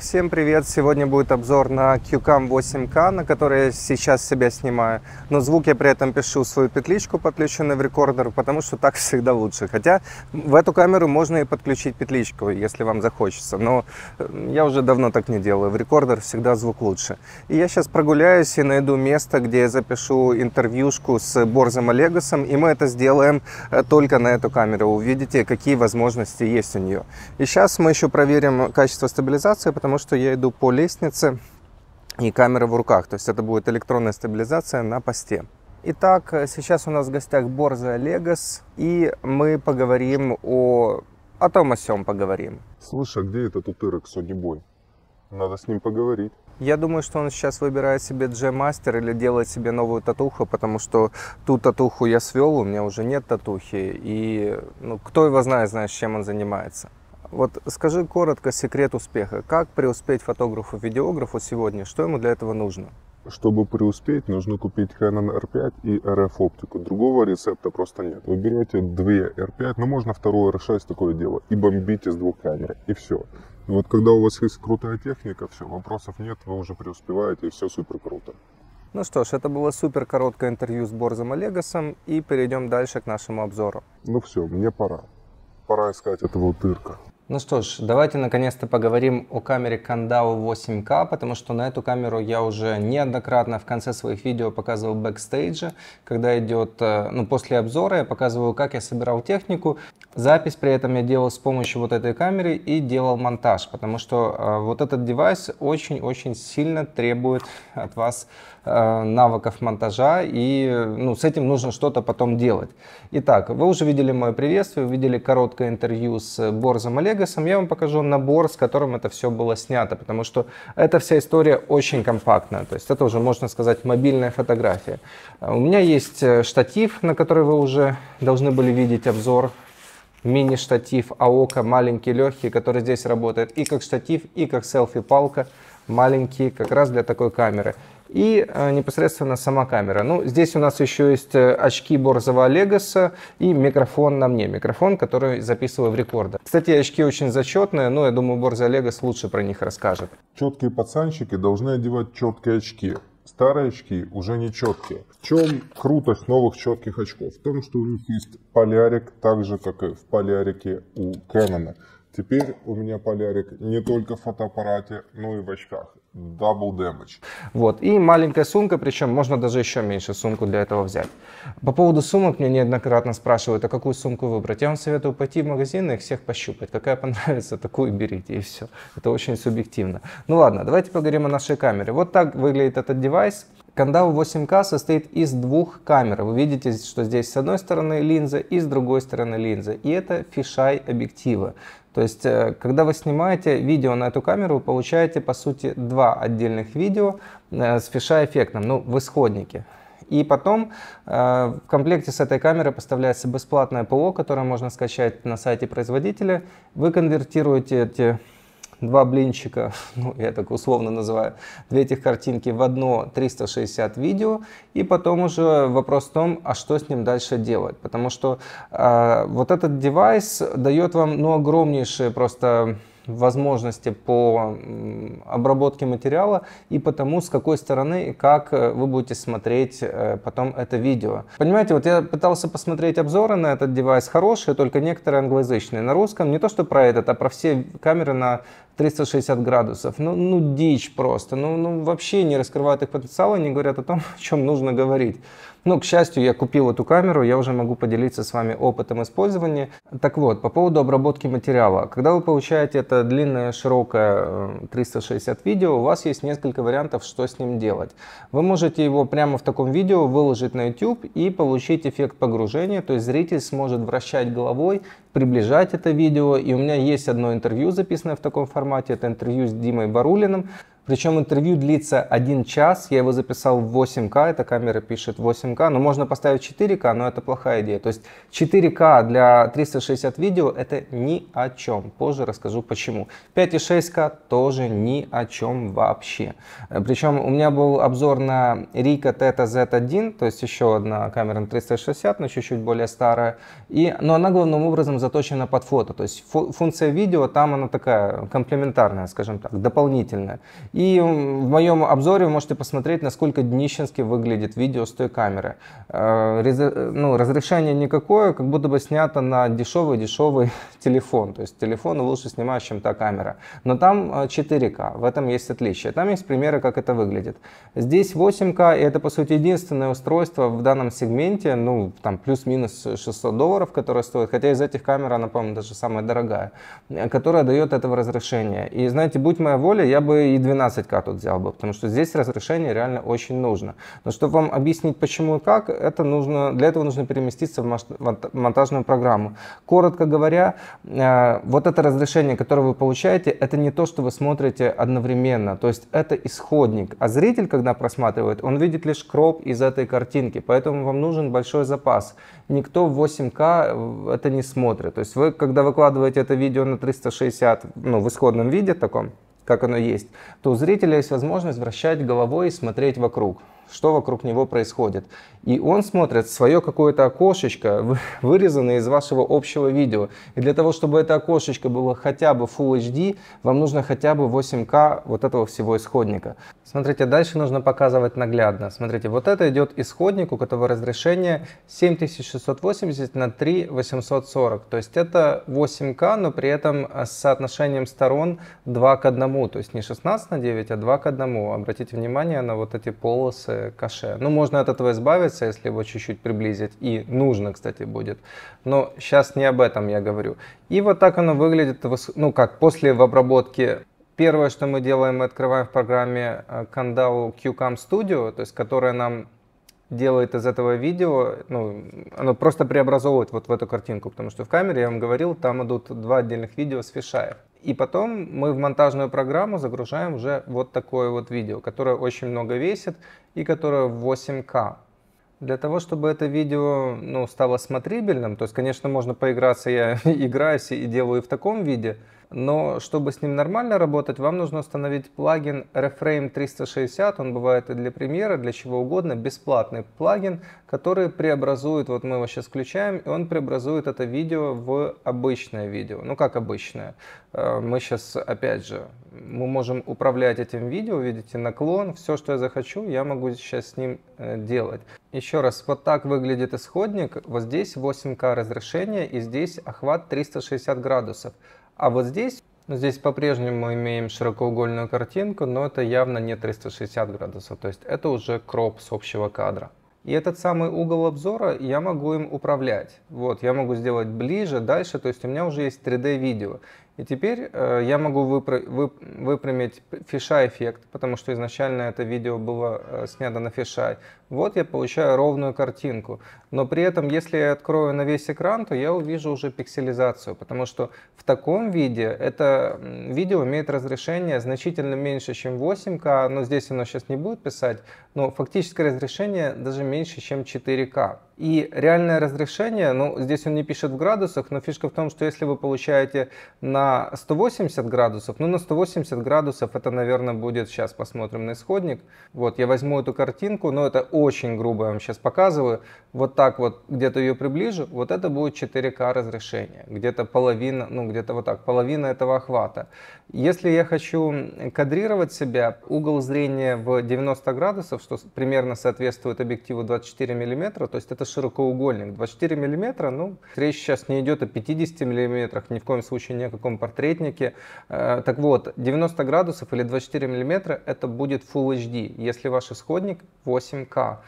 Всем привет! Сегодня будет обзор на QCAM 8K, на который я сейчас себя снимаю. Но звук я при этом пишу свою петличку, подключенную в рекордер, потому что так всегда лучше. Хотя в эту камеру можно и подключить петличку, если вам захочется. Но э, я уже давно так не делаю. В рекордер всегда звук лучше. И я сейчас прогуляюсь и найду место, где я запишу интервьюшку с Борзом Олегосом. И мы это сделаем э, только на эту камеру. Увидите, какие возможности есть у нее. И сейчас мы еще проверим качество стабилизации, потому потому что я иду по лестнице и камера в руках. То есть это будет электронная стабилизация на посте. Итак, сейчас у нас в гостях Борза Легос, и мы поговорим о... о том о сём поговорим. Слушай, а где этот утырок Boy? Надо с ним поговорить. Я думаю, что он сейчас выбирает себе G-Master или делает себе новую татуху, потому что ту татуху я свел, у меня уже нет татухи, и ну, кто его знает, знаешь, чем он занимается. Вот скажи коротко секрет успеха. Как преуспеть фотографу-видеографу сегодня? Что ему для этого нужно? Чтобы преуспеть, нужно купить Canon R5 и RF оптику. Другого рецепта просто нет. Вы берете две R5, ну можно вторую R6 такое дело, и бомбите с двух камер, и все. Вот когда у вас есть крутая техника, все, вопросов нет, вы уже преуспеваете, и все супер круто. Ну что ж, это было супер короткое интервью с Борзом Олегосом, и перейдем дальше к нашему обзору. Ну все, мне пора. Пора искать этого утырка. Ну что ж, давайте наконец-то поговорим о камере Kandao 8K, потому что на эту камеру я уже неоднократно в конце своих видео показывал бэкстейджи, когда идет, э, ну после обзора я показываю, как я собирал технику. Запись при этом я делал с помощью вот этой камеры и делал монтаж, потому что э, вот этот девайс очень-очень сильно требует от вас навыков монтажа, и ну, с этим нужно что-то потом делать. Итак, вы уже видели мое приветствие, увидели короткое интервью с Борзом Vegas я вам покажу набор, с которым это все было снято, потому что эта вся история очень компактная, то есть это уже, можно сказать, мобильная фотография. У меня есть э, штатив, на который вы уже должны были видеть обзор, мини-штатив АОКа, маленький, легкий, который здесь работает. И как штатив, и как селфи-палка, маленький, как раз для такой камеры и э, непосредственно сама камера. Ну, здесь у нас еще есть э, очки Борзова Легоса и микрофон на мне, микрофон, который записываю в рекорда. Кстати, очки очень зачетные, но я думаю, Борза Легос лучше про них расскажет. Четкие пацанчики должны одевать четкие очки. Старые очки уже не четкие. В чем крутость новых четких очков? В том, что у них есть полярик, так же, как и в полярике у Canon. Теперь у меня полярик не только в фотоаппарате, но и в очках. Double damage. Вот. И маленькая сумка, причем можно даже еще меньше сумку для этого взять. По поводу сумок меня неоднократно спрашивают, а какую сумку выбрать. Я вам советую пойти в магазин и их всех пощупать. Какая понравится, такую берите и все. Это очень субъективно. Ну ладно, давайте поговорим о нашей камере. Вот так выглядит этот девайс. Кандау 8К состоит из двух камер. Вы видите, что здесь с одной стороны линза и с другой стороны линза. И это фишай объективы. То есть, э, когда вы снимаете видео на эту камеру, вы получаете, по сути, два отдельных видео э, с фишай-эффектом, ну, в исходнике. И потом э, в комплекте с этой камерой поставляется бесплатное ПО, которое можно скачать на сайте производителя. Вы конвертируете эти два блинчика, ну, я так условно называю, две этих картинки в одно 360 видео, и потом уже вопрос в том, а что с ним дальше делать, потому что э, вот этот девайс дает вам, ну, огромнейшие просто возможности по обработке материала и по тому, с какой стороны и как э, вы будете смотреть э, потом это видео. Понимаете, вот я пытался посмотреть обзоры на этот девайс хорошие, только некоторые англоязычные. На русском не то, что про этот, а про все камеры на 360 градусов. Ну, ну дичь просто. Ну, ну вообще не раскрывают их потенциал и не говорят о том, о чем нужно говорить. Ну, к счастью, я купил эту камеру, я уже могу поделиться с вами опытом использования. Так вот, по поводу обработки материала. Когда вы получаете это длинное, широкое 360 э, видео, у вас есть несколько вариантов, что с ним делать. Вы можете его прямо в таком видео выложить на YouTube и получить эффект погружения, то есть зритель сможет вращать головой, приближать это видео. И у меня есть одно интервью, записанное в таком формате, это интервью с Димой Барулиным, Причем интервью длится один час, я его записал в 8К, эта камера пишет 8К, но можно поставить 4К, но это плохая идея. То есть 4К для 360 видео это ни о чем. Позже расскажу почему. 5,6К тоже ни о чем вообще. Причем у меня был обзор на Ricoh Theta Z1, то есть еще одна камера на 360, но чуть-чуть более старая. И, но она главным образом заточена под фото. То есть функция видео там она такая комплементарная, скажем так, дополнительная. И в моем обзоре вы можете посмотреть, насколько днищенски выглядит видео с той камеры. Э, ну, разрешение никакое, как будто бы снято на дешевый-дешевый телефон. То есть телефон лучше снимает, чем та камера. Но там 4К, в этом есть отличие. Там есть примеры, как это выглядит. Здесь 8К, и это, по сути, единственное устройство в данном сегменте, ну, там плюс-минус 600 долларов, которое стоит, хотя из этих камер она, по-моему, даже самая дорогая, которая дает этого разрешения. И, знаете, будь моя воля, я бы и 12К тут взял бы, потому что здесь разрешение реально очень нужно. Но чтобы вам объяснить, почему и как, это нужно, для этого нужно переместиться в монтажную программу. Коротко говоря, э, вот это разрешение, которое вы получаете, это не то, что вы смотрите одновременно, то есть это исходник. А зритель, когда просматривает, он видит лишь кроп из этой картинки, поэтому вам нужен большой запас. Никто в 8К это не смотрит. То есть вы, когда выкладываете это видео на 360, ну, в исходном виде таком, как оно есть, то у зрителя есть возможность вращать головой и смотреть вокруг что вокруг него происходит. И он смотрит свое какое-то окошечко, вырезанное из вашего общего видео. И для того, чтобы это окошечко было хотя бы Full HD, вам нужно хотя бы 8К вот этого всего исходника. Смотрите, дальше нужно показывать наглядно. Смотрите, вот это идет исходник, у которого разрешение 7680 на 3840. То есть это 8К, но при этом с соотношением сторон 2 к 1. То есть не 16 на 9, а 2 к 1. Обратите внимание на вот эти полосы каше. Ну, можно от этого избавиться, если его чуть-чуть приблизить. И нужно, кстати, будет. Но сейчас не об этом я говорю. И вот так оно выглядит, ну как, после в обработке Первое, что мы делаем, мы открываем в программе Kandao э, QCam Studio, то есть которая нам делает из этого видео, ну, оно просто преобразовывает вот в эту картинку, потому что в камере, я вам говорил, там идут два отдельных видео с фишаев. И потом мы в монтажную программу загружаем уже вот такое вот видео, которое очень много весит и которое в 8К. Для того, чтобы это видео ну, стало смотрибельным, то есть, конечно, можно поиграться, я играюсь и делаю в таком виде, но чтобы с ним нормально работать, вам нужно установить плагин Reframe 360. Он бывает и для премьера, для чего угодно. Бесплатный плагин, который преобразует, вот мы его сейчас включаем, и он преобразует это видео в обычное видео. Ну как обычное? Э, мы сейчас, опять же, мы можем управлять этим видео, видите, наклон, все, что я захочу, я могу сейчас с ним э, делать. Еще раз, вот так выглядит исходник. Вот здесь 8К разрешение и здесь охват 360 градусов. А вот здесь, ну, здесь по-прежнему имеем широкоугольную картинку, но это явно не 360 градусов, то есть это уже кроп с общего кадра. И этот самый угол обзора я могу им управлять. Вот, я могу сделать ближе, дальше, то есть у меня уже есть 3D видео. И теперь э, я могу выпр вып выпрямить фишай эффект, потому что изначально это видео было э, снято на фишай. Вот я получаю ровную картинку. Но при этом, если я открою на весь экран, то я увижу уже пикселизацию, потому что в таком виде это видео имеет разрешение значительно меньше, чем 8К, но здесь оно сейчас не будет писать, но фактическое разрешение даже меньше, чем 4К. И реальное разрешение, ну, здесь он не пишет в градусах, но фишка в том, что если вы получаете на 180 градусов, ну, на 180 градусов это, наверное, будет, сейчас посмотрим на исходник. Вот, я возьму эту картинку, но это очень грубо я вам сейчас показываю. Вот так вот где-то ее приближу, вот это будет 4К разрешение. Где-то половина, ну, где-то вот так, половина этого охвата. Если я хочу кадрировать себя, угол зрения в 90 градусов, что примерно соответствует объективу 24 миллиметра, то есть это широкоугольник. 24 миллиметра, ну, речь сейчас не идет о 50 миллиметрах, ни в коем случае ни о каком портретнике. Э, так вот, 90 градусов или 24 миллиметра это будет Full HD, если ваш исходник 8К.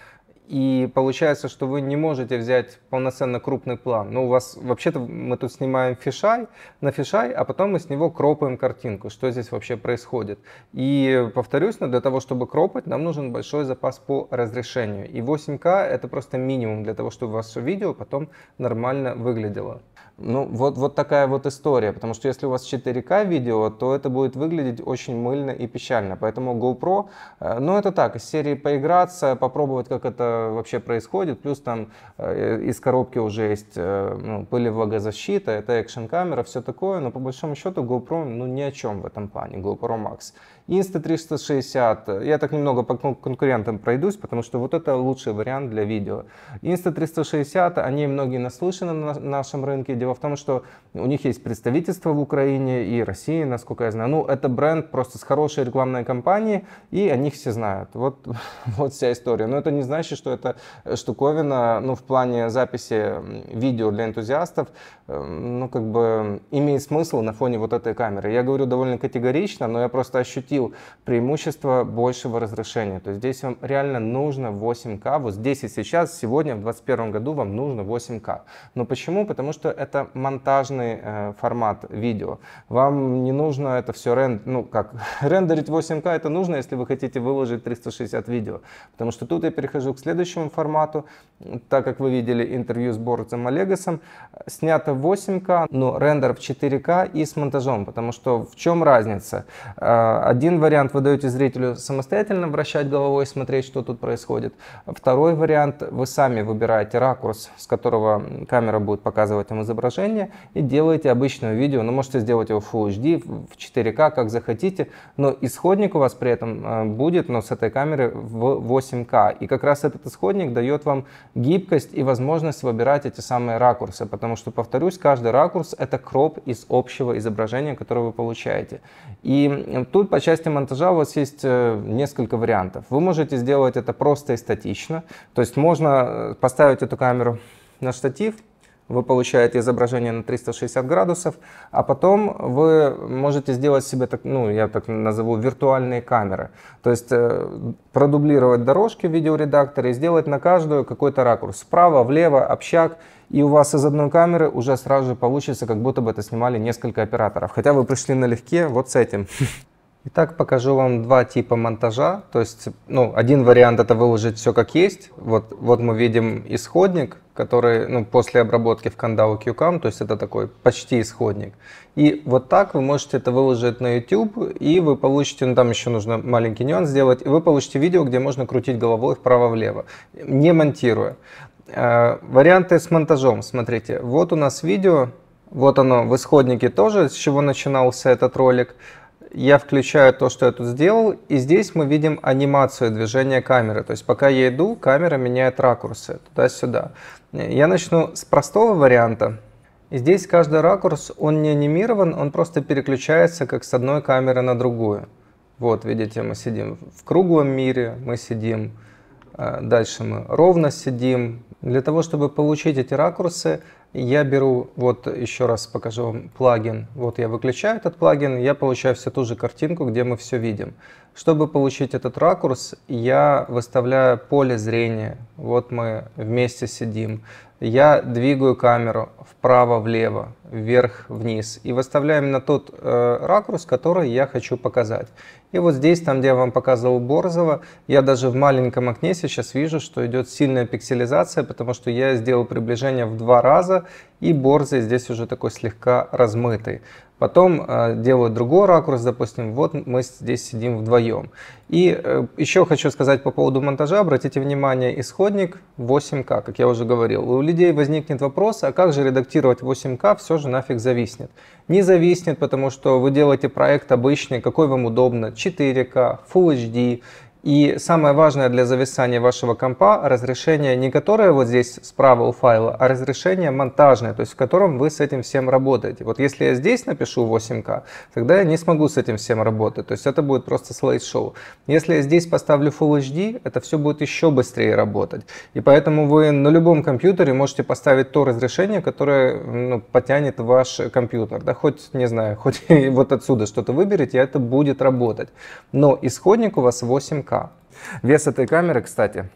И получается, что вы не можете взять полноценно крупный план. Ну, у вас вообще-то мы тут снимаем фишай на фишай, а потом мы с него кропаем картинку, что здесь вообще происходит. И повторюсь, но для того, чтобы кропать, нам нужен большой запас по разрешению. И 8К это просто минимум для того, чтобы ваше видео потом нормально выглядело. Ну, вот, вот такая вот история, потому что если у вас 4К видео, то это будет выглядеть очень мыльно и печально, поэтому GoPro, э, ну, это так, из серии поиграться, попробовать, как это вообще происходит, плюс там э, из коробки уже есть э, ну, пылевлагозащита, это экшн-камера, все такое, но по большому счету GoPro, ну, ни о чем в этом плане, GoPro Max. Insta360, я так немного по конкурентам пройдусь, потому что вот это лучший вариант для видео. Insta360, они многие наслышаны на нашем рынке. Дело в том, что у них есть представительство в Украине и России, насколько я знаю. Ну, это бренд просто с хорошей рекламной кампанией, и о них все знают. Вот, вот вся история. Но это не значит, что это штуковина, ну, в плане записи видео для энтузиастов, эм, ну, как бы имеет смысл на фоне вот этой камеры. Я говорю довольно категорично, но я просто ощутил ощутил преимущество большего разрешения. То есть здесь вам реально нужно 8К. Вот здесь и сейчас, сегодня, в 2021 году вам нужно 8К. Но почему? Потому что это монтажный э, формат видео. Вам не нужно это все рен... ну, как рендерить 8К. Это нужно, если вы хотите выложить 360 видео. Потому что тут я перехожу к следующему формату. Так как вы видели интервью с Борцем Олегасом, снято 8К, но рендер в 4К и с монтажом. Потому что в чем разница? Э, один вариант вы даете зрителю самостоятельно вращать головой, смотреть, что тут происходит. Второй вариант, вы сами выбираете ракурс, с которого камера будет показывать вам изображение, и делаете обычное видео. Ну, можете сделать его в Full HD, в 4К, как захотите, но исходник у вас при этом э, будет, но с этой камеры в 8К. И как раз этот исходник дает вам гибкость и возможность выбирать эти самые ракурсы, потому что, повторюсь, каждый ракурс это кроп из общего изображения, которое вы получаете. И тут по части монтажа у вас есть э, несколько вариантов. Вы можете сделать это просто и статично. То есть можно э, поставить эту камеру на штатив, вы получаете изображение на 360 градусов, а потом вы можете сделать себе, так, ну, я так назову, виртуальные камеры. То есть э, продублировать дорожки в видеоредакторе и сделать на каждую какой-то ракурс. Справа, влево, общак. И у вас из одной камеры уже сразу же получится, как будто бы это снимали несколько операторов. Хотя вы пришли налегке вот с этим. Итак, покажу вам два типа монтажа. То есть, ну, один вариант это выложить все как есть. Вот, вот мы видим исходник, который, ну, после обработки в Kandao QCam, то есть это такой почти исходник. И вот так вы можете это выложить на YouTube, и вы получите, ну, там еще нужно маленький нюанс сделать, и вы получите видео, где можно крутить головой вправо-влево, не монтируя. Э, варианты с монтажом, смотрите, вот у нас видео, вот оно в исходнике тоже, с чего начинался этот ролик я включаю то, что я тут сделал, и здесь мы видим анимацию движения камеры. То есть пока я иду, камера меняет ракурсы туда-сюда. Я начну с простого варианта. И здесь каждый ракурс, он не анимирован, он просто переключается как с одной камеры на другую. Вот, видите, мы сидим в круглом мире, мы сидим, э, дальше мы ровно сидим. Для того, чтобы получить эти ракурсы, я беру, вот еще раз покажу вам плагин. Вот я выключаю этот плагин, я получаю всю ту же картинку, где мы все видим. Чтобы получить этот ракурс, я выставляю поле зрения. Вот мы вместе сидим. Я двигаю камеру вправо-влево, вверх-вниз и выставляю именно тот э, ракурс, который я хочу показать. И вот здесь, там, где я вам показывал Борзова, я даже в маленьком окне сейчас вижу, что идет сильная пикселизация, потому что я сделал приближение в два раза, и Борзый здесь уже такой слегка размытый. Потом э, делаю другой ракурс, допустим, вот мы здесь сидим вдвоем. И э, еще хочу сказать по поводу монтажа, обратите внимание, исходник 8К, как я уже говорил. У людей возникнет вопрос, а как же редактировать 8К, все же нафиг зависнет. Не зависнет, потому что вы делаете проект обычный, какой вам удобно, 4К, Full HD, и самое важное для зависания вашего компа разрешение не которое вот здесь справа у файла, а разрешение монтажное, то есть в котором вы с этим всем работаете. Вот если я здесь напишу 8К, тогда я не смогу с этим всем работать, то есть это будет просто слайд-шоу. Если я здесь поставлю Full HD, это все будет еще быстрее работать. И поэтому вы на любом компьютере можете поставить то разрешение, которое ну, потянет ваш компьютер. Да хоть, не знаю, хоть вот отсюда что-то выберете, это будет работать. Но исходник у вас 8К. Вес этой камеры, кстати,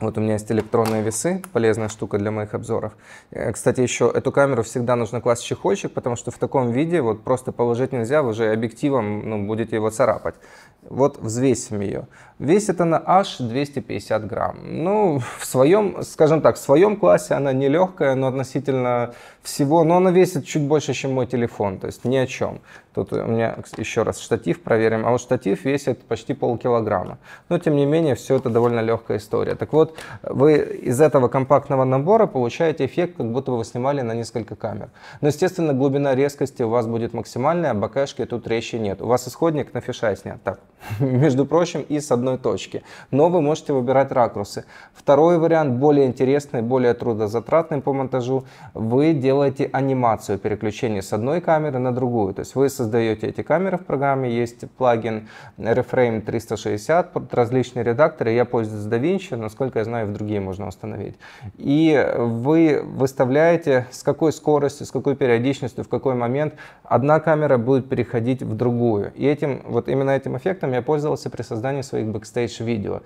Вот у меня есть электронные весы, полезная штука для моих обзоров. Э, кстати, еще эту камеру всегда нужно класть в чехольчик, потому что в таком виде вот просто положить нельзя, вы же объективом ну, будете его царапать. Вот взвесим ее. Весит она аж 250 грамм. Ну, в своем, скажем так, в своем классе она не легкая, но относительно всего, но она весит чуть больше, чем мой телефон, то есть ни о чем. Тут у меня еще раз штатив проверим, а вот штатив весит почти полкилограмма. Но тем не менее, все это довольно легкая история. Так вот, вы из этого компактного набора получаете эффект, как будто вы снимали на несколько камер. Но, естественно, глубина резкости у вас будет максимальная, а бокэшки тут речи нет. У вас исходник на фишай снят. Так, между прочим, и с одной точки. Но вы можете выбирать ракурсы. Второй вариант, более интересный, более трудозатратный по монтажу. Вы делаете анимацию переключения с одной камеры на другую. То есть вы создаете эти камеры в программе, есть плагин Reframe 360 под различные редакторы. Я пользуюсь DaVinci, насколько я знаю, в другие можно установить. И вы выставляете, с какой скоростью, с какой периодичностью, в какой момент одна камера будет переходить в другую. И этим, вот именно этим эффектом я пользовался при создании своих бэкстейдж-видео.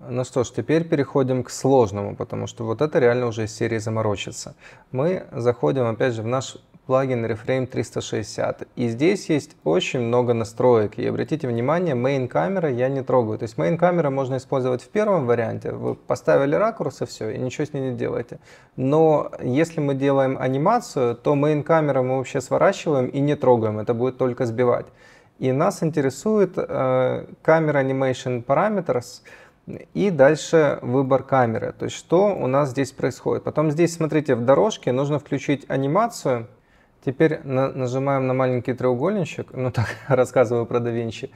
Ну что ж, теперь переходим к сложному, потому что вот это реально уже из серии заморочиться. Мы заходим опять же в наш плагин Reframe 360. И здесь есть очень много настроек. И обратите внимание, main камера я не трогаю. То есть main камера можно использовать в первом варианте. Вы поставили ракурс и все, и ничего с ней не делаете. Но если мы делаем анимацию, то main камеру мы вообще сворачиваем и не трогаем. Это будет только сбивать. И нас интересует э, камера Animation Parameters и дальше выбор камеры. То есть что у нас здесь происходит. Потом здесь, смотрите, в дорожке нужно включить анимацию. Теперь на, нажимаем на маленький треугольничек, ну так рассказываю про DaVinci.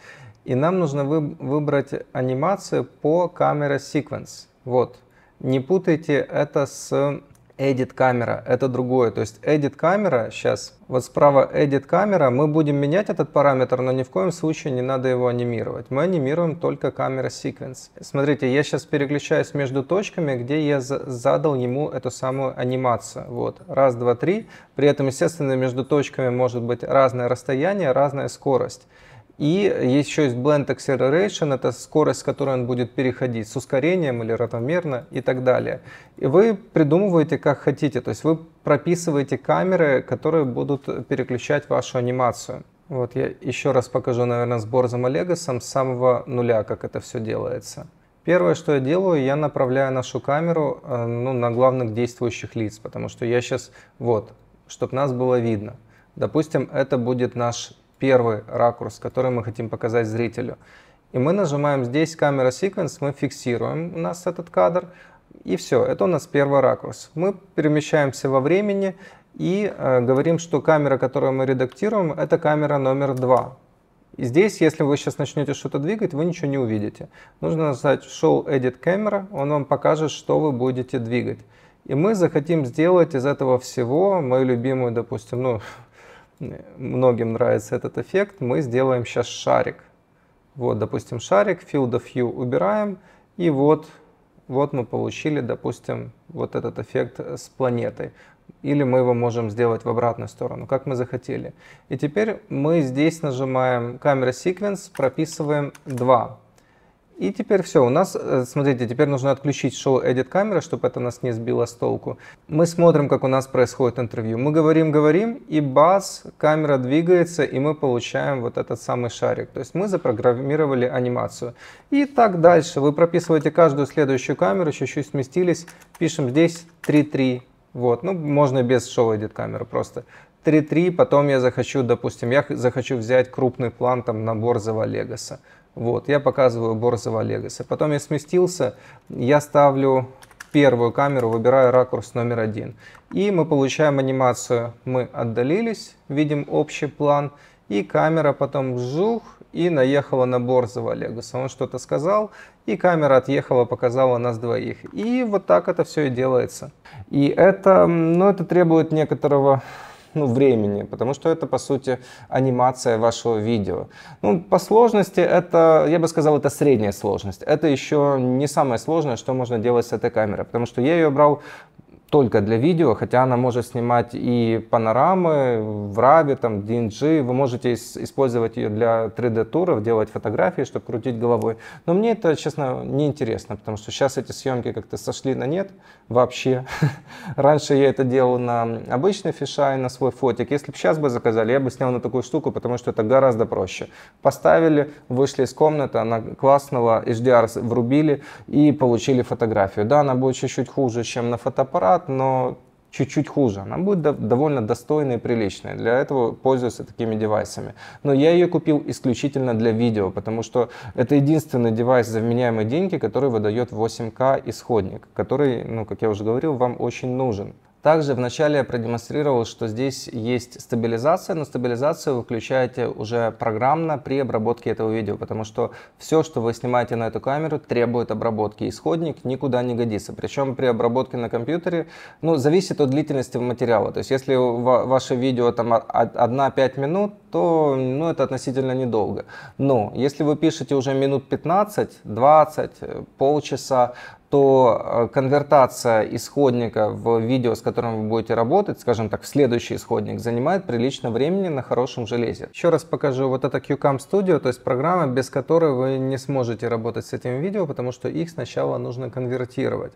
И нам нужно вы, выбрать анимацию по камера Sequence. Вот. Не путайте это с Edit камера, это другое. То есть Edit камера, сейчас, вот справа Edit камера, мы будем менять этот параметр, но ни в коем случае не надо его анимировать. Мы анимируем только камера Sequence. Смотрите, я сейчас переключаюсь между точками, где я задал ему эту самую анимацию. Вот, раз, два, три. При этом, естественно, между точками может быть разное расстояние, разная скорость. И еще есть Blend Acceleration, это скорость, с которой он будет переходить с ускорением или равномерно и так далее. И вы придумываете как хотите, то есть вы прописываете камеры, которые будут переключать вашу анимацию. Вот я еще раз покажу, наверное, сбор за Малегосом с самого нуля, как это все делается. Первое, что я делаю, я направляю нашу камеру э, ну, на главных действующих лиц, потому что я сейчас, вот, чтобы нас было видно. Допустим, это будет наш первый ракурс, который мы хотим показать зрителю. И мы нажимаем здесь камера секвенс, мы фиксируем у нас этот кадр, и все, это у нас первый ракурс. Мы перемещаемся во времени и э, говорим, что камера, которую мы редактируем, это камера номер два. И здесь, если вы сейчас начнете что-то двигать, вы ничего не увидите. Нужно нажать Show Edit Camera, он вам покажет, что вы будете двигать. И мы захотим сделать из этого всего мою любимую, допустим, ну, многим нравится этот эффект, мы сделаем сейчас шарик. Вот, допустим, шарик, Field of View убираем, и вот, вот мы получили, допустим, вот этот эффект с планетой. Или мы его можем сделать в обратную сторону, как мы захотели. И теперь мы здесь нажимаем камера Sequence, прописываем 2. И теперь все, у нас, э, смотрите, теперь нужно отключить Show Edit камеры, чтобы это нас не сбило с толку. Мы смотрим, как у нас происходит интервью. Мы говорим, говорим, и бац, камера двигается, и мы получаем вот этот самый шарик. То есть мы запрограммировали анимацию. И так дальше. Вы прописываете каждую следующую камеру, чуть-чуть сместились, пишем здесь 3.3. Вот, ну можно без Show Edit камеры просто. 3.3, потом я захочу, допустим, я захочу взять крупный план, там, набор Зава Легоса. Вот, я показываю борзого Legacy. Потом я сместился, я ставлю первую камеру, выбираю ракурс номер один. И мы получаем анимацию. Мы отдалились, видим общий план. И камера потом жух и наехала на борзого Легуса. Он что-то сказал, и камера отъехала, показала нас двоих. И вот так это все и делается. И это, ну, это требует некоторого ну, времени, потому что это, по сути, анимация вашего видео. Ну, по сложности это, я бы сказал, это средняя сложность. Это еще не самое сложное, что можно делать с этой камерой, потому что я ее брал только для видео, хотя она может снимать и панорамы в RAW, там, DNG, вы можете использовать ее для 3D-туров, делать фотографии, чтобы крутить головой. Но мне это, честно, не интересно, потому что сейчас эти съемки как-то сошли на нет вообще. Раньше я это делал на обычный фишай, на свой фотик. Если бы сейчас бы заказали, я бы снял на такую штуку, потому что это гораздо проще. Поставили, вышли из комнаты, она классного HDR врубили и получили фотографию. Да, она будет чуть-чуть хуже, чем на фотоаппарат, аппарат, но чуть-чуть хуже. Она будет довольно достойная и приличная. Для этого пользуются такими девайсами. Но я ее купил исключительно для видео, потому что это единственный девайс за вменяемые деньги, который выдает 8К исходник, который, ну, как я уже говорил, вам очень нужен. Также вначале я продемонстрировал, что здесь есть стабилизация, но стабилизацию вы включаете уже программно при обработке этого видео, потому что все, что вы снимаете на эту камеру, требует обработки. Исходник никуда не годится. Причем при обработке на компьютере, ну, зависит от длительности материала. То есть если ваше видео там 1-5 минут, то ну, это относительно недолго. Но если вы пишете уже минут 15, 20, э, полчаса, то э, конвертация исходника в видео, с которым вы будете работать, скажем так, в следующий исходник, занимает прилично времени на хорошем железе. Еще раз покажу, вот это QCAM Studio, то есть программа, без которой вы не сможете работать с этим видео, потому что их сначала нужно конвертировать.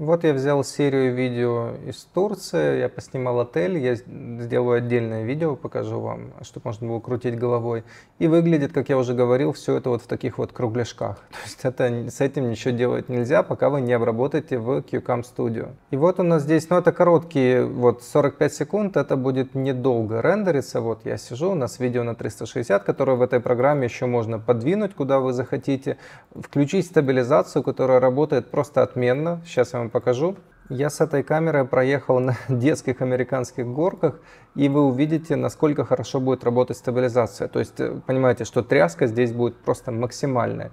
Вот я взял серию видео из Турции, я поснимал отель, я сделаю отдельное видео, покажу вам, чтобы можно было крутить головой. И выглядит, как я уже говорил, все это вот в таких вот кругляшках. То есть это, с этим ничего делать нельзя, пока вы не обработаете в QCAM Studio. И вот у нас здесь, ну это короткие, вот 45 секунд, это будет недолго рендериться. Вот я сижу, у нас видео на 360, которое в этой программе еще можно подвинуть, куда вы захотите. Включить стабилизацию, которая работает просто отменно. Сейчас я вам покажу. Я с этой камерой проехал на детских американских горках, и вы увидите, насколько хорошо будет работать стабилизация. То есть, э, понимаете, что тряска здесь будет просто максимальная.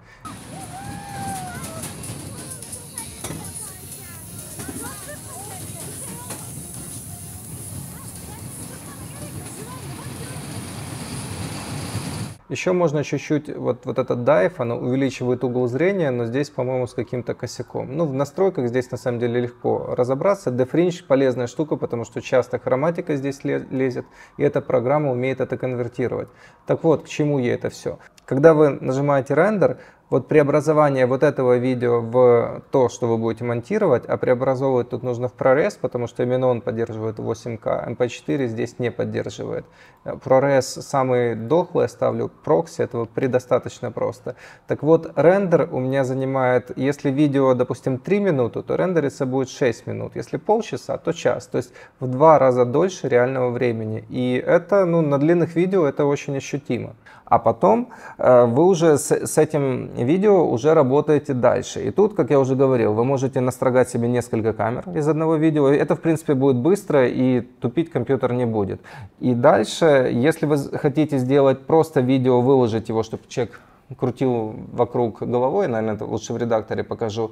Еще можно чуть-чуть, вот, вот этот дайв, оно увеличивает угол зрения, но здесь, по-моему, с каким-то косяком. Ну, в настройках здесь на самом деле легко разобраться. Defringe полезная штука, потому что часто хроматика здесь лезет, и эта программа умеет это конвертировать. Так вот, к чему ей это все? Когда вы нажимаете рендер, вот преобразование вот этого видео в то, что вы будете монтировать, а преобразовывать тут нужно в ProRes, потому что именно он поддерживает 8К, MP4 здесь не поддерживает. ProRes самый дохлый ставлю, прокси этого предостаточно просто. Так вот, рендер у меня занимает, если видео, допустим, 3 минуты, то рендериться будет 6 минут. Если полчаса, то час. То есть в два раза дольше реального времени. И это, ну, на длинных видео это очень ощутимо. А потом э, вы уже с, с этим видео уже работаете дальше. И тут, как я уже говорил, вы можете настрогать себе несколько камер из одного видео. Это, в принципе, будет быстро и тупить компьютер не будет. И дальше, если вы хотите сделать просто видео, выложить его, чтобы человек крутил вокруг головой, наверное, это лучше в редакторе покажу,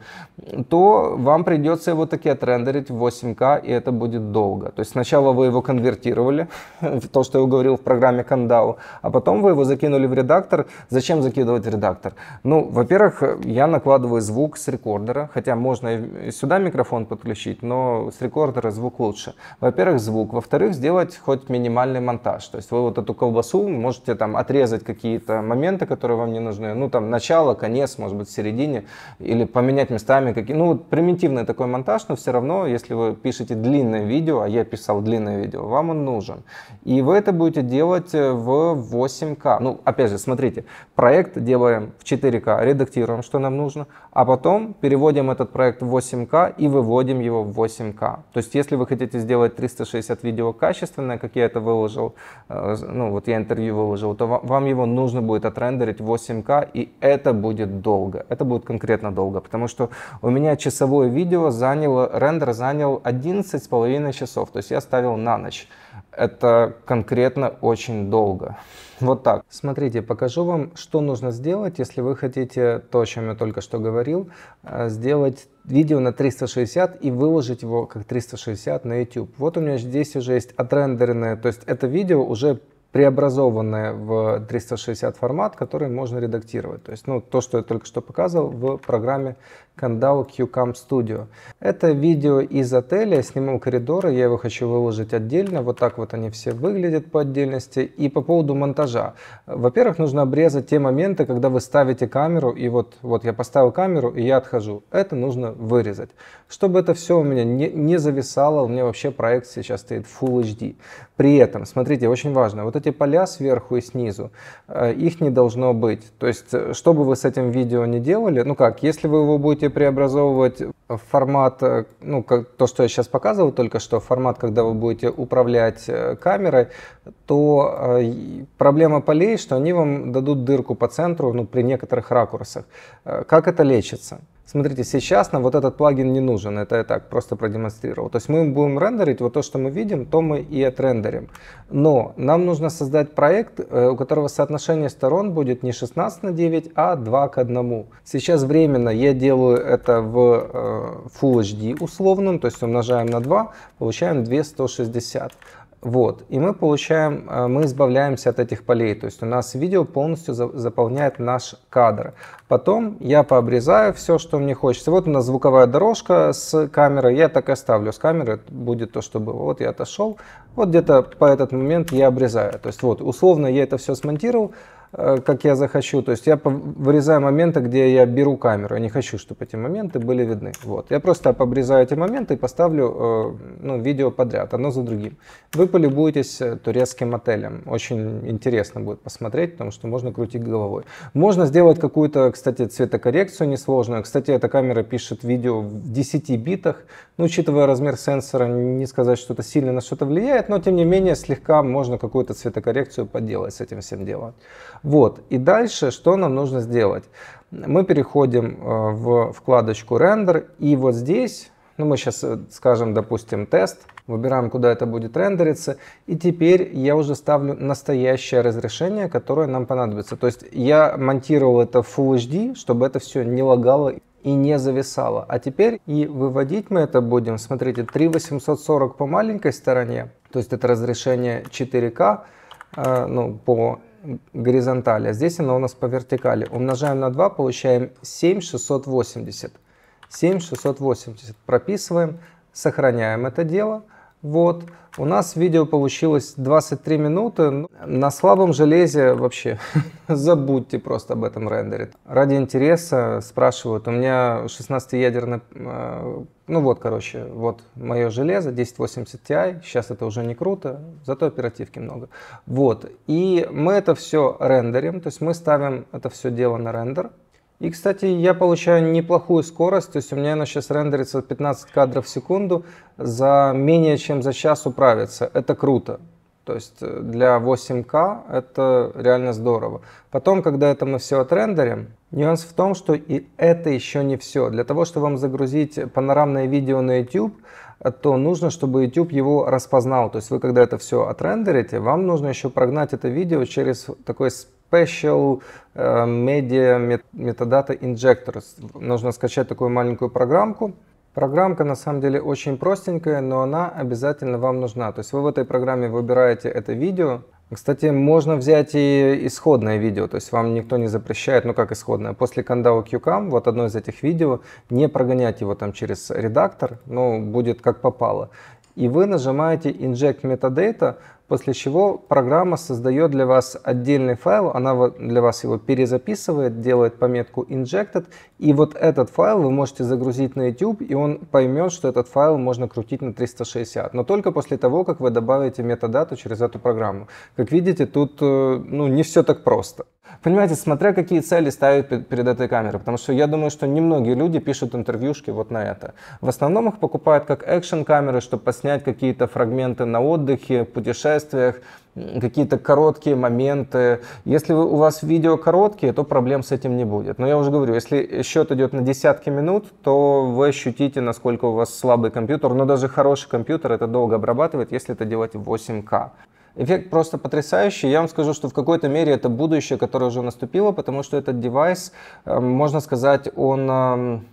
то вам придется его таки отрендерить в 8К, и это будет долго. То есть сначала вы его конвертировали, то, что я говорил в программе Кандау, а потом вы его закинули в редактор. Зачем закидывать в редактор? Ну, во-первых, я накладываю звук с рекордера, хотя можно и сюда микрофон подключить, но с рекордера звук лучше. Во-первых, звук. Во-вторых, сделать хоть минимальный монтаж. То есть вы вот эту колбасу можете там отрезать какие-то моменты, которые вам не нужны. Ну, там, начало, конец, может быть, в середине. Или поменять местами какие Ну, вот примитивный такой монтаж, но все равно, если вы пишете длинное видео, а я писал длинное видео, вам он нужен. И вы это будете делать э, в 8К. Ну, опять же, смотрите, проект делаем в 4К, редактируем, что нам нужно, а потом переводим этот проект в 8К и выводим его в 8К. То есть, если вы хотите сделать 360 видео качественное, как я это выложил, э, ну, вот я интервью выложил, то вам его нужно будет отрендерить в 8 8К, и это будет долго. Это будет конкретно долго, потому что у меня часовое видео заняло, рендер занял 11,5 часов, то есть я ставил на ночь. Это конкретно очень долго. Вот так. Смотрите, покажу вам, что нужно сделать, если вы хотите то, о чем я только что говорил, э, сделать видео на 360 и выложить его как 360 на YouTube. Вот у меня здесь уже есть отрендеренное, то есть это видео уже преобразованное в 360 формат, который можно редактировать. То есть ну, то, что я только что показывал в программе Kandao QCam Studio. Это видео из отеля, я снимал коридоры, я его хочу выложить отдельно, вот так вот они все выглядят по отдельности. И по поводу монтажа. Во-первых, нужно обрезать те моменты, когда вы ставите камеру, и вот, вот я поставил камеру, и я отхожу. Это нужно вырезать. Чтобы это все у меня не, не зависало, у меня вообще проект сейчас стоит Full HD. При этом, смотрите, очень важно, вот эти поля сверху и снизу, э, их не должно быть. То есть, э, что бы вы с этим видео не делали, ну как, если вы его будете преобразовывать в формат, э, ну, как то, что я сейчас показывал только что, формат, когда вы будете управлять камерой, то проблема полей, что они вам дадут дырку по центру, ну, при некоторых ракурсах. Как это лечится? Смотрите, сейчас нам вот этот плагин не нужен, это я так просто продемонстрировал. То есть мы будем рендерить вот то, что мы видим, то мы и отрендерим. Но нам нужно создать проект, э, у которого соотношение сторон будет не 16 на 9, а 2 к 1. Сейчас временно я делаю это в э, Full HD условном, то есть умножаем на 2, получаем 2160. Вот, и мы получаем, э, мы избавляемся от этих полей, то есть у нас видео полностью заполняет наш кадр. Потом я пообрезаю все, что мне хочется. Вот у нас звуковая дорожка с камерой, я так и оставлю с камеры, будет то, что было. Вот я отошел, вот где-то по этот момент я обрезаю. То есть вот, условно я это все смонтировал, как я захочу. То есть я вырезаю моменты, где я беру камеру. Я не хочу, чтобы эти моменты были видны. Вот. Я просто обрезаю эти моменты и поставлю э, ну, видео подряд, одно за другим. Вы полюбуетесь э, турецким отелем. Очень интересно будет посмотреть, потому что можно крутить головой. Можно сделать какую-то, кстати, цветокоррекцию несложную. Кстати, эта камера пишет видео в 10 битах. Ну, учитывая размер сенсора, не сказать, что это сильно на что-то влияет, но тем не менее слегка можно какую-то цветокоррекцию поделать с этим всем делом. Вот, и дальше что нам нужно сделать? Мы переходим э, в вкладочку рендер, и вот здесь, ну мы сейчас э, скажем, допустим, тест, выбираем, куда это будет рендериться, и теперь я уже ставлю настоящее разрешение, которое нам понадобится. То есть я монтировал это в Full HD, чтобы это все не лагало и не зависало. А теперь и выводить мы это будем, смотрите, 3840 по маленькой стороне, то есть это разрешение 4К, э, ну, по горизонтали, а здесь она у нас по вертикали. Умножаем на 2, получаем 7680. 7680 прописываем, сохраняем это дело. Вот, у нас видео получилось 23 минуты. На слабом железе вообще забудьте просто об этом рендере. Ради интереса спрашивают, у меня 16-ядерный, э, ну вот, короче, вот мое железо 1080 Ti, сейчас это уже не круто, зато оперативки много. Вот, и мы это все рендерим, то есть мы ставим это все дело на рендер. И, кстати, я получаю неплохую скорость, то есть у меня она сейчас рендерится 15 кадров в секунду, за менее чем за час управится. Это круто. То есть э, для 8К это реально здорово. Потом, когда это мы все отрендерим, нюанс в том, что и это еще не все. Для того, чтобы вам загрузить панорамное видео на YouTube, то нужно, чтобы YouTube его распознал. То есть вы, когда это все отрендерите, вам нужно еще прогнать это видео через такой Special э, Media Metadata Injector. Нужно скачать такую маленькую программку. Программка на самом деле очень простенькая, но она обязательно вам нужна. То есть вы в этой программе выбираете это видео. Кстати, можно взять и исходное видео, то есть вам никто не запрещает, ну как исходное, после Kandao QCam, вот одно из этих видео, не прогонять его там через редактор, ну будет как попало. И вы нажимаете Inject Metadata, после чего программа создает для вас отдельный файл, она для вас его перезаписывает, делает пометку injected, и вот этот файл вы можете загрузить на YouTube, и он поймет, что этот файл можно крутить на 360, но только после того, как вы добавите метадату через эту программу. Как видите, тут э, ну, не все так просто. Понимаете, смотря какие цели ставят перед этой камерой, потому что я думаю, что немногие люди пишут интервьюшки вот на это. В основном их покупают как экшен камеры, чтобы поснять какие-то фрагменты на отдыхе, путешествиях, какие-то короткие моменты. Если у вас видео короткие, то проблем с этим не будет. Но я уже говорю, если счет идет на десятки минут, то вы ощутите, насколько у вас слабый компьютер. Но даже хороший компьютер это долго обрабатывает, если это делать в 8К. Эффект просто потрясающий. Я вам скажу, что в какой-то мере это будущее, которое уже наступило, потому что этот девайс, эм, можно сказать, он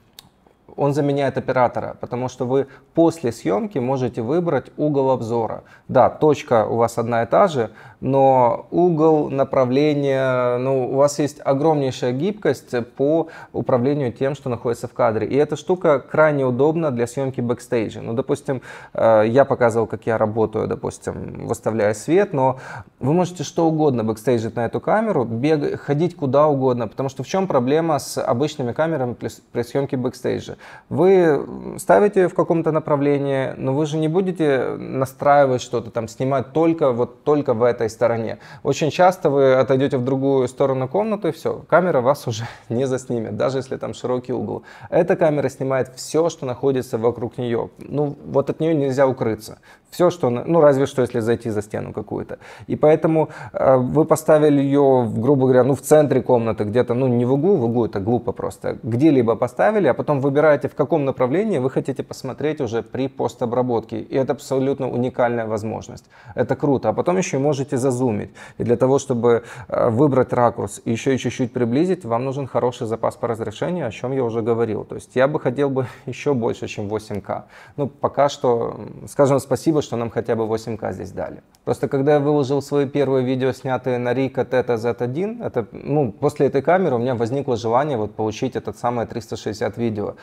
он заменяет оператора, потому что вы после съемки можете выбрать угол обзора. Да, точка у вас одна и та же, но угол, направление, ну, у вас есть огромнейшая гибкость по управлению тем, что находится в кадре. И эта штука крайне удобна для съемки бэкстейджа. Ну, допустим, э, я показывал, как я работаю, допустим, выставляя свет, но вы можете что угодно бэкстейджить на эту камеру, бег, ходить куда угодно, потому что в чем проблема с обычными камерами при съемке бэкстейджа? Вы ставите в каком-то направлении, но вы же не будете настраивать что-то там, снимать только вот только в этой стороне. Очень часто вы отойдете в другую сторону комнаты, и все, камера вас уже не заснимет, даже если там широкий угол. Эта камера снимает все, что находится вокруг нее. Ну, вот от нее нельзя укрыться. Все, что, ну, разве что, если зайти за стену какую-то. И поэтому э, вы поставили ее, грубо говоря, ну, в центре комнаты, где-то, ну, не в углу, в углу это глупо просто, где-либо поставили, а потом выбираете, в каком направлении вы хотите посмотреть уже при постобработке. И это абсолютно уникальная возможность. Это круто. А потом еще можете зазумить. И для того, чтобы э, выбрать ракурс и еще и чуть-чуть приблизить, вам нужен хороший запас по разрешению, о чем я уже говорил. То есть я бы хотел бы еще больше, чем 8К. Ну, пока что, скажем спасибо, что нам хотя бы 8К здесь дали. Просто когда я выложил свои первые видео, снятые на Ricoh Theta Z1, это, ну, после этой камеры у меня возникло желание вот получить этот самый 360 видео,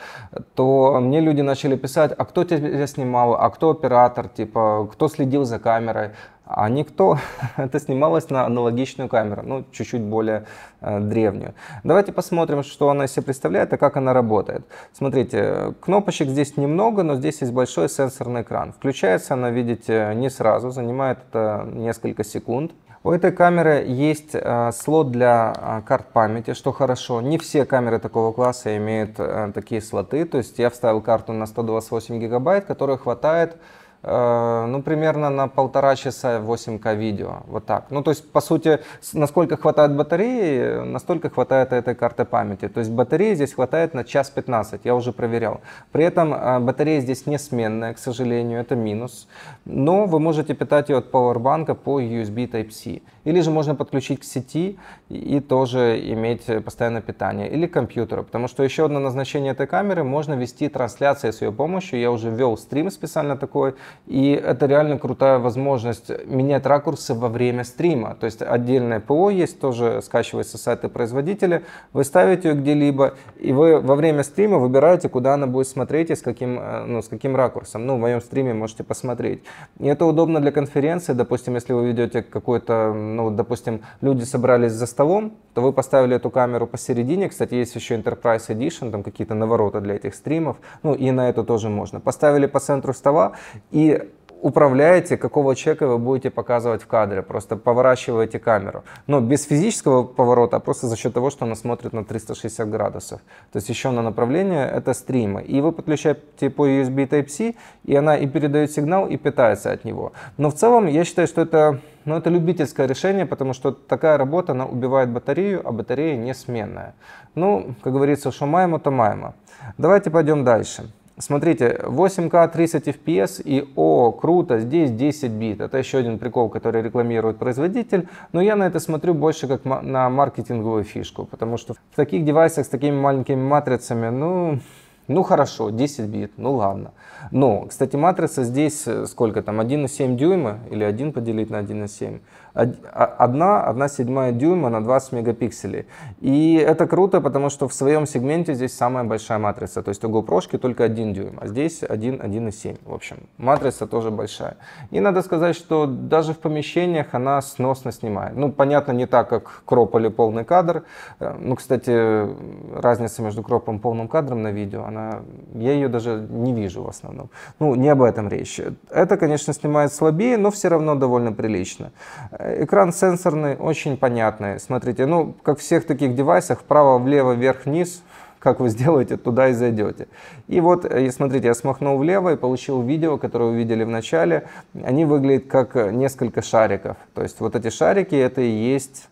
то мне люди начали писать, а кто тебя снимал, а кто оператор, типа, кто следил за камерой, а никто. Это снималось на аналогичную камеру, ну, чуть-чуть более э, древнюю. Давайте посмотрим, что она из себя представляет и как она работает. Смотрите, кнопочек здесь немного, но здесь есть большой сенсорный экран. Включается она, видите, не сразу, занимает это несколько секунд. У этой камеры есть э, слот для э, карт памяти, что хорошо. Не все камеры такого класса имеют э, такие слоты. То есть я вставил карту на 128 гигабайт, которой хватает ну, примерно на полтора часа 8К видео, вот так. Ну, то есть, по сути, насколько хватает батареи, настолько хватает этой карты памяти. То есть, батареи здесь хватает на час 15, я уже проверял. При этом э, батарея здесь не сменная, к сожалению, это минус. Но вы можете питать ее от пауэрбанка по USB Type-C. Или же можно подключить к сети и тоже иметь постоянное питание. Или к компьютеру, потому что еще одно назначение этой камеры, можно вести трансляции с ее помощью. Я уже вел стрим специально такой, и это реально крутая возможность менять ракурсы во время стрима. То есть отдельное ПО есть, тоже скачивается с сайта производителя. Вы ставите ее где-либо, и вы во время стрима выбираете, куда она будет смотреть и с каким, э, ну, с каким ракурсом. Ну, в моем стриме можете посмотреть. И это удобно для конференции. Допустим, если вы ведете какой-то, ну, допустим, люди собрались за столом, то вы поставили эту камеру посередине. Кстати, есть еще Enterprise Edition, там какие-то навороты для этих стримов. Ну, и на эту тоже можно. Поставили по центру стола, и управляете, какого человека вы будете показывать в кадре, просто поворачиваете камеру. Но без физического поворота, а просто за счет того, что она смотрит на 360 градусов. То есть еще на направление это стримы. И вы подключаете по USB Type-C, и она и передает сигнал, и питается от него. Но в целом я считаю, что это, ну, это любительское решение, потому что такая работа, она убивает батарею, а батарея не сменная. Ну, как говорится, что маемо, то маемо. Давайте пойдем дальше. Смотрите, 8К 30 FPS и о, круто, здесь 10 бит. Это еще один прикол, который рекламирует производитель. Но я на это смотрю больше как на маркетинговую фишку, потому что в таких девайсах с такими маленькими матрицами, ну, ну хорошо, 10 бит, ну ладно. Но, кстати, матрица здесь э, сколько там, 1,7 дюйма или 1 поделить на 1,7? Одна, одна седьмая дюйма на 20 мегапикселей. И это круто, потому что в своем сегменте здесь самая большая матрица. То есть у GoPro только 1 дюйм, а здесь 1, 1,7. В общем, матрица тоже большая. И надо сказать, что даже в помещениях она сносно снимает. Ну, понятно, не так, как кроп или полный кадр. Э, ну, кстати, разница между кропом и полным кадром на видео, она, я ее даже не вижу в основном. Ну, не об этом речь. Это, конечно, снимает слабее, но все равно довольно прилично. Экран сенсорный, очень понятный. Смотрите, ну, как в всех таких девайсах, вправо, влево, вверх, вниз, как вы сделаете, туда и зайдете. И вот, э, смотрите, я смахнул влево и получил видео, которое вы видели в начале. Они выглядят как несколько шариков. То есть вот эти шарики, это и есть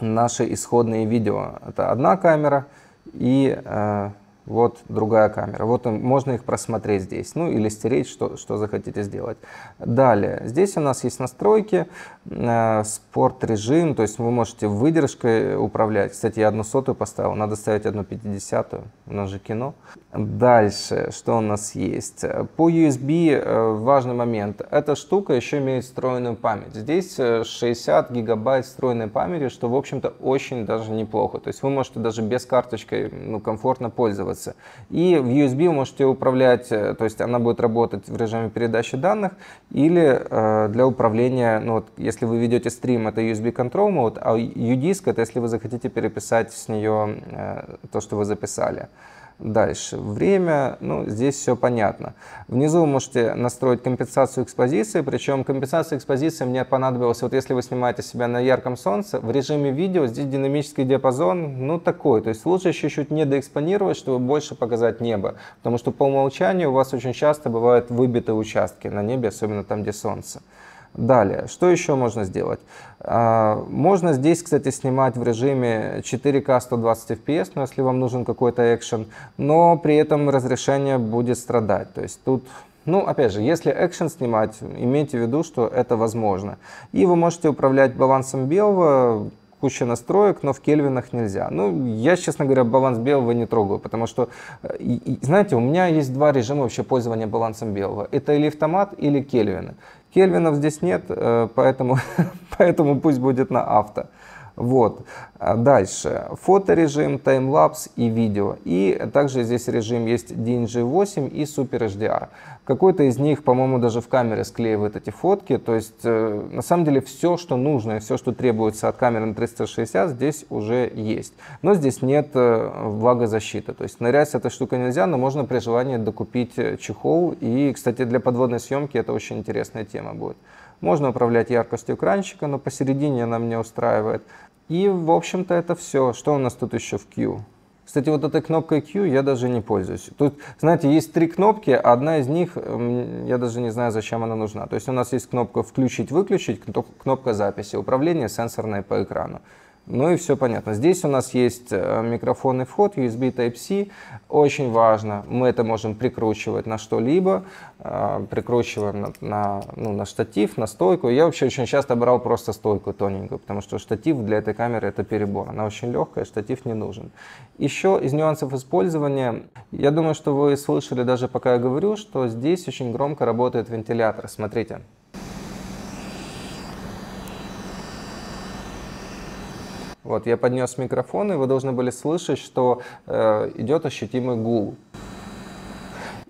наши исходные видео. Это одна камера и э, вот другая камера. Вот можно их просмотреть здесь, ну или стереть, что, что захотите сделать. Далее, здесь у нас есть настройки. Э, спорт режим, то есть вы можете выдержкой управлять. Кстати, я одну сотую поставил, надо ставить одну пятидесятую, у нас же кино. Дальше, что у нас есть? По USB э, важный момент. Эта штука еще имеет встроенную память. Здесь 60 гигабайт встроенной памяти, что, в общем-то, очень даже неплохо. То есть вы можете даже без карточкой ну, комфортно пользоваться. И в USB вы можете управлять, то есть она будет работать в режиме передачи данных или э, для управления, ну вот, если вы ведете стрим, это USB Control Mode, а UDISC это если вы захотите переписать с нее э, то, что вы записали. Дальше. Время, ну, здесь все понятно. Внизу вы можете настроить компенсацию экспозиции, причем компенсация экспозиции мне понадобилась, вот если вы снимаете себя на ярком солнце, в режиме видео здесь динамический диапазон, ну, такой, то есть лучше чуть-чуть не доэкспонировать, чтобы больше показать небо, потому что по умолчанию у вас очень часто бывают выбитые участки на небе, особенно там, где солнце. Далее, что еще можно сделать? А, можно здесь, кстати, снимать в режиме 4К 120 FPS, но если вам нужен какой-то экшен, но при этом разрешение будет страдать. То есть тут ну, опять же, если экшен снимать, имейте в виду, что это возможно. И вы можете управлять балансом белого, куча настроек, но в кельвинах нельзя. Ну, я, честно говоря, баланс белого не трогаю, потому что, и, знаете, у меня есть два режима вообще пользования балансом белого. Это или автомат, или кельвины. Кельвинов здесь нет, э, поэтому, поэтому пусть будет на авто. Вот. А дальше. Фоторежим, таймлапс и видео. И также здесь режим есть DNG8 и Super HDR. Какой-то из них, по-моему, даже в камере склеивает эти фотки. То есть, э, на самом деле, все, что нужно и все, что требуется от камеры на 360, здесь уже есть. Но здесь нет э, влагозащиты. То есть, нырять с этой штукой нельзя, но можно при желании докупить э, чехол. И, кстати, для подводной съемки это очень интересная тема будет. Можно управлять яркостью экранчика, но посередине она меня устраивает. И, в общем-то, это все. Что у нас тут еще в Q? Кстати, вот этой кнопкой Q я даже не пользуюсь. Тут, знаете, есть три кнопки, одна из них, я даже не знаю, зачем она нужна. То есть у нас есть кнопка «Включить-выключить», кнопка записи, управление сенсорное по экрану. Ну и все понятно. Здесь у нас есть э, микрофонный вход, USB Type-C. Очень важно, мы это можем прикручивать на что-либо. Э, прикручиваем на, на, ну, на штатив, на стойку. Я вообще очень часто брал просто стойку тоненькую, потому что штатив для этой камеры это перебор. Она очень легкая, штатив не нужен. Еще из нюансов использования, я думаю, что вы слышали даже пока я говорю, что здесь очень громко работает вентилятор. Смотрите. Вот, я поднес микрофон, и вы должны были слышать, что э, идет ощутимый гул.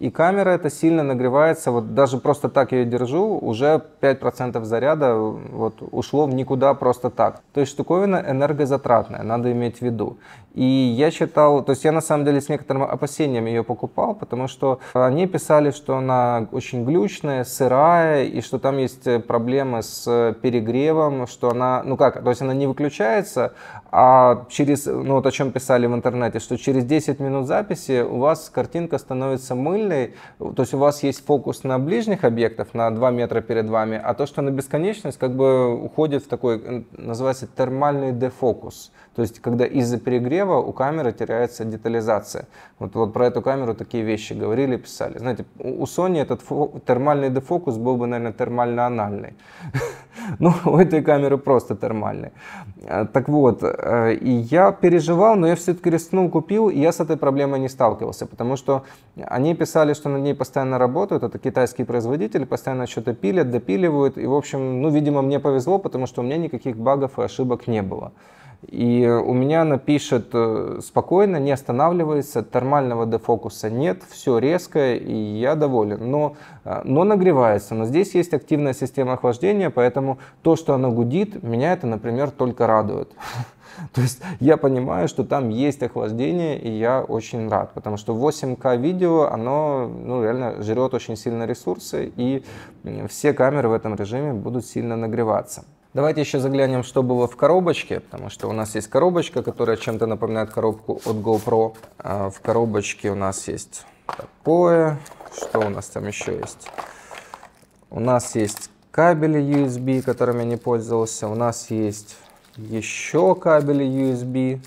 И камера это сильно нагревается, вот даже просто так я ее держу, уже 5% заряда вот, ушло в никуда просто так. То есть штуковина энергозатратная, надо иметь в виду. И я читал, то есть я на самом деле с некоторым опасением ее покупал, потому что они писали, что она очень глючная, сырая, и что там есть проблемы с перегревом, что она, ну как, то есть она не выключается, а через, ну вот о чем писали в интернете, что через 10 минут записи у вас картинка становится мыльной, то есть у вас есть фокус на ближних объектах, на 2 метра перед вами, а то, что на бесконечность, как бы уходит в такой, называется термальный дефокус. То есть, когда из-за перегрева у камеры теряется детализация. Вот, вот про эту камеру такие вещи говорили, писали. Знаете, у Sony этот термальный дефокус был бы, наверное, термально-анальный. Ну, у этой камеры просто термальный. А, так вот, э, и я переживал, но я все-таки рискнул, купил, и я с этой проблемой не сталкивался, потому что они писали, что над ней постоянно работают, это китайские производители, постоянно что-то пилят, допиливают, и, в общем, ну, видимо, мне повезло, потому что у меня никаких багов и ошибок не было. И у меня она пишет э, спокойно, не останавливается, термального дефокуса нет, все резкое, и я доволен. Но, э, но нагревается. Но здесь есть активная система охлаждения, поэтому то, что она гудит, меня это, например, только радует. То есть я понимаю, что там есть охлаждение, и я очень рад, потому что 8К видео, оно ну, реально жрет очень сильно ресурсы, и все камеры в этом режиме будут сильно нагреваться. Давайте еще заглянем, что было в коробочке, потому что у нас есть коробочка, которая чем-то напоминает коробку от GoPro. А в коробочке у нас есть такое. Что у нас там еще есть? У нас есть кабели USB, которыми я не пользовался. У нас есть еще кабели USB.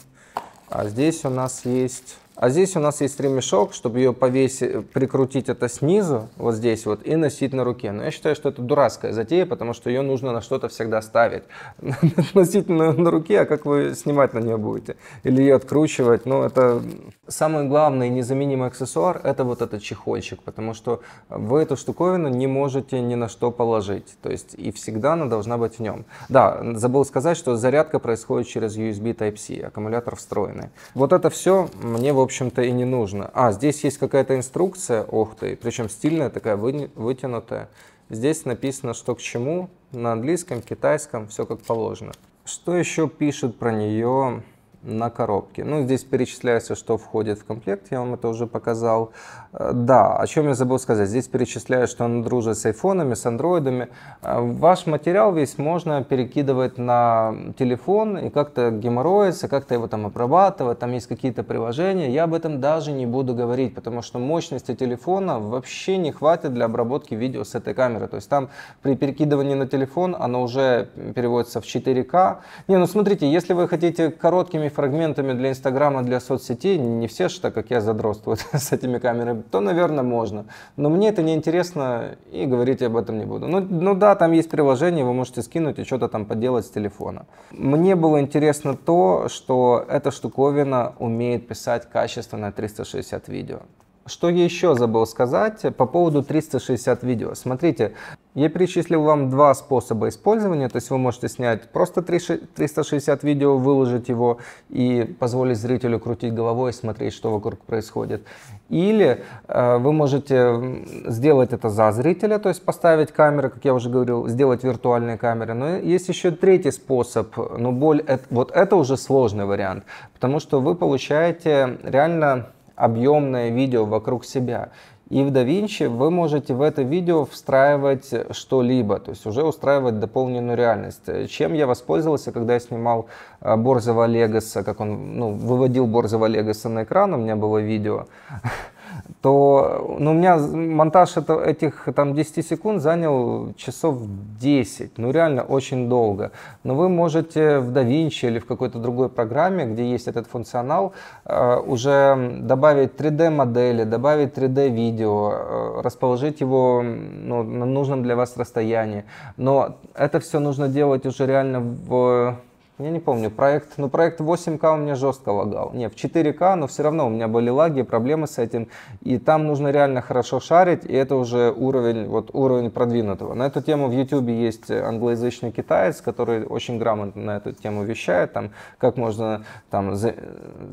А здесь у нас есть А здесь у нас есть ремешок, чтобы ее повесить, прикрутить это снизу, вот здесь вот, и носить на руке. Но я считаю, что это дурацкая затея, потому что ее нужно на что-то всегда ставить. Носить на, на руке, а как вы снимать на нее будете? Или ее откручивать? Ну, это самый главный незаменимый аксессуар, это вот этот чехольчик, потому что вы эту штуковину не можете ни на что положить. То есть и всегда она должна быть в нем. Да, забыл сказать, что зарядка происходит через USB Type-C, аккумулятор встроенный. Вот это все мне, в общем общем-то, и не нужно. А, здесь есть какая-то инструкция, ох ты, причем стильная такая, вытянутая. Здесь написано, что к чему, на английском, китайском, все как положено. Что еще пишет про нее на коробке. Ну, здесь перечисляется, что входит в комплект, я вам это уже показал. Э, да, о чем я забыл сказать. Здесь перечисляют, что он дружит с айфонами, с андроидами. Э, ваш материал весь можно перекидывать на телефон и как-то геморроиться, как-то его там обрабатывать. Там есть какие-то приложения. Я об этом даже не буду говорить, потому что мощности телефона вообще не хватит для обработки видео с этой камеры. То есть там при перекидывании на телефон оно уже переводится в 4К. Не, ну смотрите, если вы хотите короткими фрагментами для Инстаграма, для соцсетей, не все же так, как я, задротствуют с этими камерами, то, наверное, можно. Но мне это не интересно и говорить об этом не буду. Ну, ну да, там есть приложение, вы можете скинуть и что-то там поделать с телефона. Мне было интересно то, что эта штуковина умеет писать качественно 360 видео. Что я еще забыл сказать по поводу 360 видео. Смотрите, я перечислил вам два способа использования. То есть вы можете снять просто 360 видео, выложить его и позволить зрителю крутить головой и смотреть, что вокруг происходит. Или э, вы можете сделать это за зрителя, то есть поставить камеры, как я уже говорил, сделать виртуальные камеры. Но есть еще третий способ, но боль, вот это уже сложный вариант, потому что вы получаете реально объемное видео вокруг себя. И в DaVinci вы можете в это видео встраивать что-либо, то есть уже устраивать дополненную реальность. Чем я воспользовался, когда я снимал э, Борзова Легоса, как он ну, выводил Борзова Легоса на экран, у меня было видео. то ну, у меня монтаж это, этих там 10 секунд занял часов 10, ну реально очень долго. Но вы можете в DaVinci или в какой-то другой программе, где есть этот функционал, э, уже добавить 3D модели, добавить 3D видео, э, расположить его ну, на нужном для вас расстоянии. Но это все нужно делать уже реально в я не помню, проект, ну проект 8К у меня жестко лагал. Не, в 4К, но все равно у меня были лаги, проблемы с этим. И там нужно реально хорошо шарить, и это уже уровень, вот уровень продвинутого. На эту тему в YouTube есть англоязычный китаец, который очень грамотно на эту тему вещает, там, как можно там, за,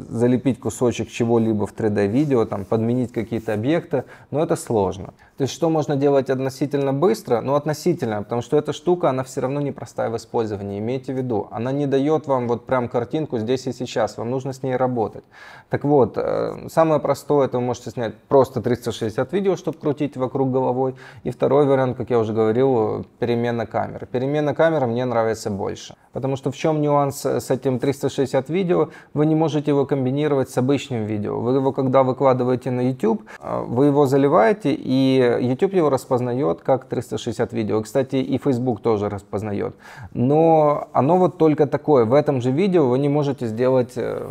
залепить кусочек чего-либо в 3D видео, там, подменить какие-то объекты, но это сложно. То есть что можно делать относительно быстро? Ну относительно, потому что эта штука, она все равно непростая в использовании, имейте в виду. Она не дает вам вот прям картинку здесь и сейчас, вам нужно с ней работать. Так вот, э, самое простое, это вы можете снять просто 360 видео, чтобы крутить вокруг головой. И второй вариант, как я уже говорил, перемена камеры. Перемена камеры мне нравится больше. Потому что в чем нюанс с этим 360 видео? Вы не можете его комбинировать с обычным видео. Вы его, когда выкладываете на YouTube, э, вы его заливаете, и YouTube его распознает как 360 видео. Кстати, и Facebook тоже распознает. Но оно вот только такое. В этом же видео вы не можете сделать э,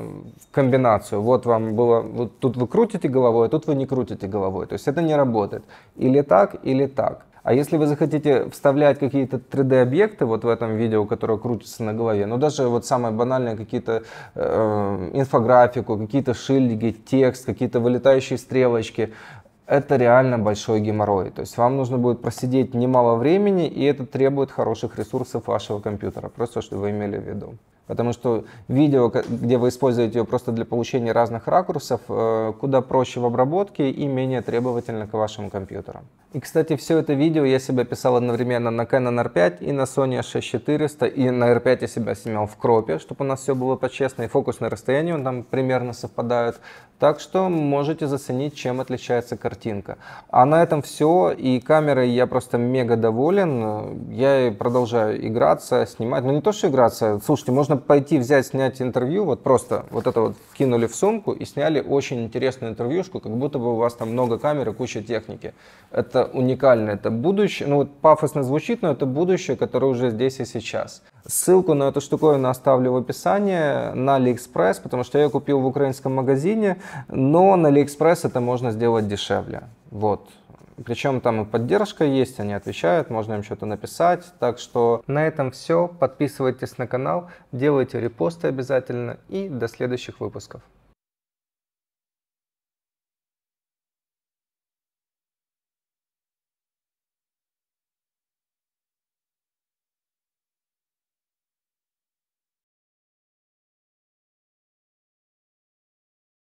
комбинацию. Вот вам было, вот тут вы крутите головой, а тут вы не крутите головой. То есть это не работает. Или так, или так. А если вы захотите вставлять какие-то 3D-объекты вот в этом видео, которое крутится на голове, ну даже вот самые банальные какие-то э, инфографику, какие-то шильдики, текст, какие-то вылетающие стрелочки, это реально большой геморрой. То есть вам нужно будет просидеть немало времени, и это требует хороших ресурсов вашего компьютера. Просто чтобы вы имели в виду. Потому что видео, где вы используете его просто для получения разных ракурсов, э, куда проще в обработке и менее требовательно к вашим компьютерам. И, кстати, все это видео я себя писал одновременно на Canon R5 и на Sony A6400. И на R5 я себя снимал в кропе, чтобы у нас все было по-честно. И фокусное расстояние он там примерно совпадают. Так что можете заценить, чем отличается картинка. А на этом все. И камерой я просто мега доволен. Я продолжаю играться, снимать. Ну не то, что играться. Слушайте, можно пойти взять, снять интервью. Вот просто вот это вот кинули в сумку и сняли очень интересную интервьюшку, как будто бы у вас там много камер и куча техники. Это уникально, это будущее. Ну вот пафосно звучит, но это будущее, которое уже здесь и сейчас. Ссылку на эту штуковину оставлю в описании на AliExpress, потому что я ее купил в украинском магазине, но на AliExpress это можно сделать дешевле. Вот. Причем там и поддержка есть, они отвечают, можно им что-то написать. Так что на этом все. Подписывайтесь на канал, делайте репосты обязательно и до следующих выпусков.